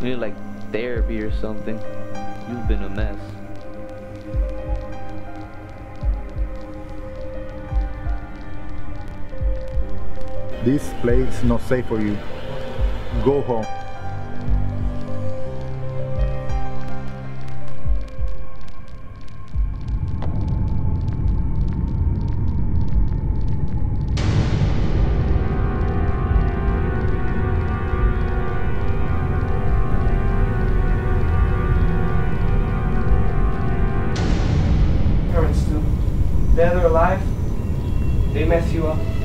You need like therapy or something. You've been a mess. This place is not safe for you. Go home. dead or alive, they mess you up.